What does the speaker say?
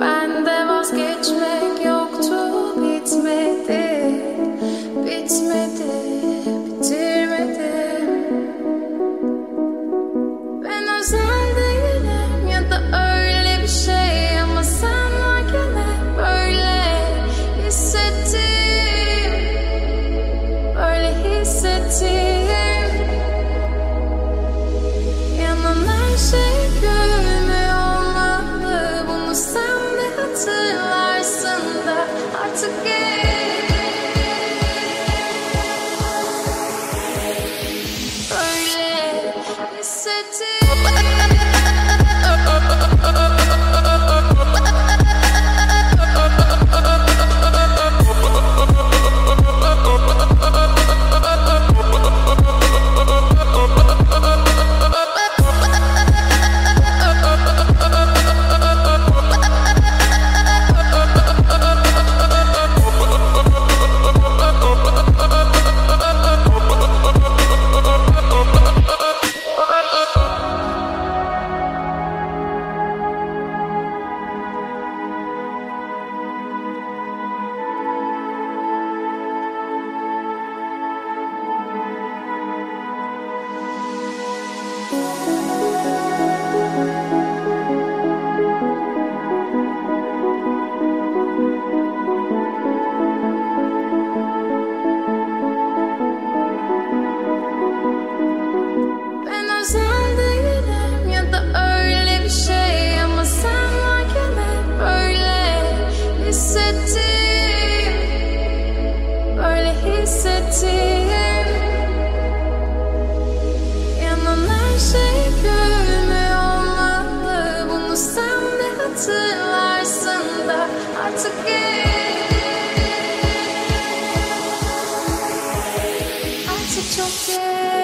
bende vazgeçmek yoktu bitmedi bitmedi bitirmedim ben özel ya da öyle bir şey ama sen böyle hissettim böyle hissettim Yanan her şey da artık Yanan her şey günümler. Bunu sen de hatırlarsın da Artık çok geç